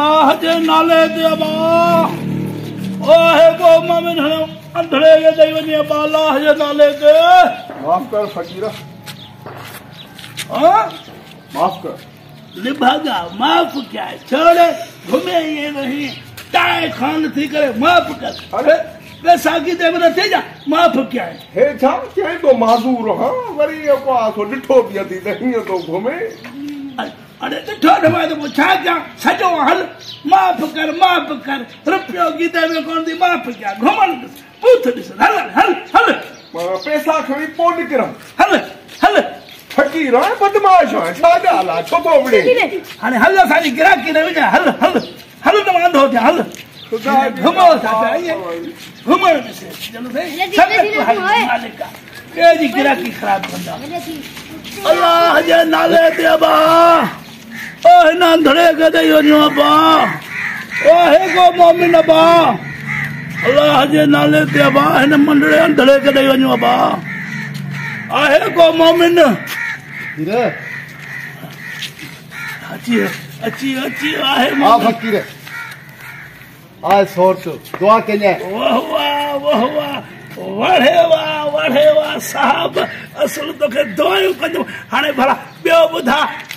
अल्लाह जे नाले ते अबा ओहे गो ममिन हने अंधड़े के दई वने अबा अल्लाह जे नाले ते माफ कर फकीरा हां माफ कर निभागा माफ क्या है छोड़े घूमे ये नहीं टाय खान थी करे माफ कर अरे वे सागी दे मने थे जा माफ क्या है हे था क्या तो माजूर हां वरी को आसो डिठो भी थी नहीं तो घूमे अरे ॾिठो न मां त पोइ छा कयां सॼो हल माफ़ कर माफ़ कर रुपियो गीता में कोन थी माफ़ कयां घुमण पूत ॾिस हल हल हल पैसा खणी पोइ निकिरऊं हल हल फकीर आहे बदमाश आहे छा ॻाल्हि आहे छो थो विड़े हाणे हल असांजी गिराकी न विझां हल हल हल न तो वांदो थिया हल तो घुमो था पिया घुमण ॾिसे ॿिए जी गिराकी ख़राबु कंदा अलाह जे नाले ते अबा अंधड़े के दे योनि बा ओ हे को मोमिन बा अल्लाह जे नाले ते बा इन मंडले अंधड़े के दे योनि बा आ हे को मोमिन रे अच्छी अच्छी अच्छी आ हे मोमिन आ फकीर दुआ के ने वाह वाह वाह वाह वढे वाह वढे वाह साहब असल तो के भला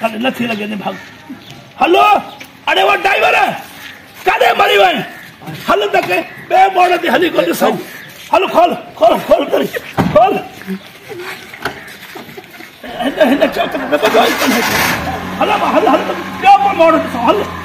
काडे नथी लगे ने भाग हलो अरे वो ड्राइवर है काडे मरी वे हल तक बे मोड़ दे हली को सब हलो खोल खोल खोल कर खोल हे हे चक्कर में तो जाई तने हलो हल हल बे